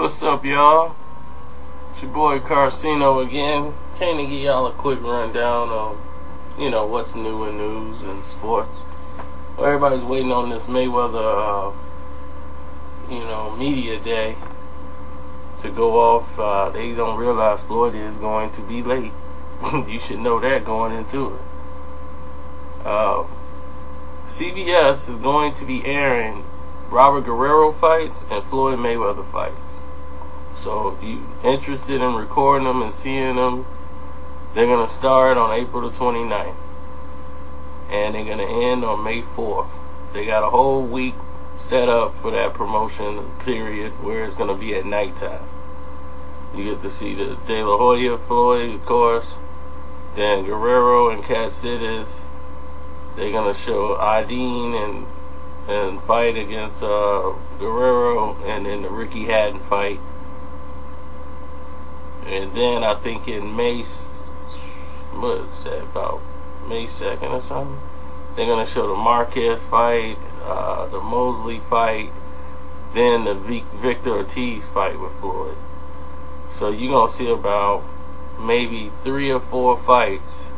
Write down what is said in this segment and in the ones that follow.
What's up, y'all? It's your boy Karceno again. Came to give y'all a quick rundown on, you know, what's new in news and sports. Everybody's waiting on this Mayweather, uh, you know, media day to go off. Uh, they don't realize Floyd is going to be late. you should know that going into it. Uh, CBS is going to be airing Robert Guerrero fights and Floyd Mayweather fights. So if you interested in recording them and seeing them, they're going to start on April the 29th. And they're going to end on May 4th. They got a whole week set up for that promotion period where it's going to be at nighttime. You get to see the De La Hoya Floyd, of course. Then Guerrero and Casillas. They're going to show Aydin and and fight against uh, Guerrero, and then the Ricky Hatton fight. And then I think in May, what is that, about May 2nd or something? They're going to show the Marquez fight, uh, the Mosley fight, then the Victor Ortiz fight with Floyd. So you're going to see about maybe three or four fights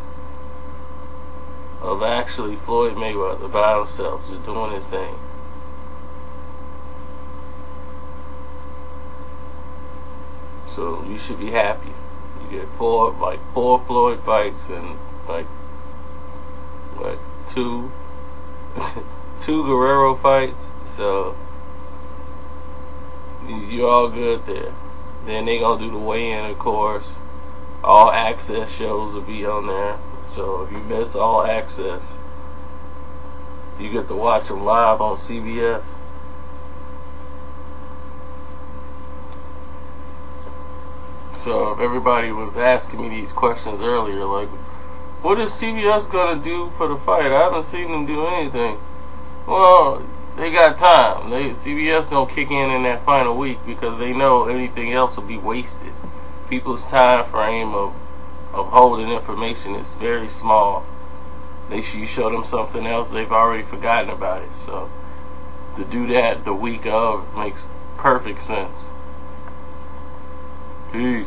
of actually Floyd Mayweather by himself, just doing his thing. So you should be happy. You get four, like four Floyd fights and like what two, two Guerrero fights. So you're all good there. Then they gonna do the weigh-in, of course. All access shows will be on there. So if you miss all access, you get to watch them live on CBS. So if everybody was asking me these questions earlier, like, what is CBS gonna do for the fight? I haven't seen them do anything. Well, they got time. They CBS gonna kick in in that final week because they know anything else will be wasted. People's time frame of of holding information is very small. They you show them something else, they've already forgotten about it. So to do that the week of makes perfect sense. Peace.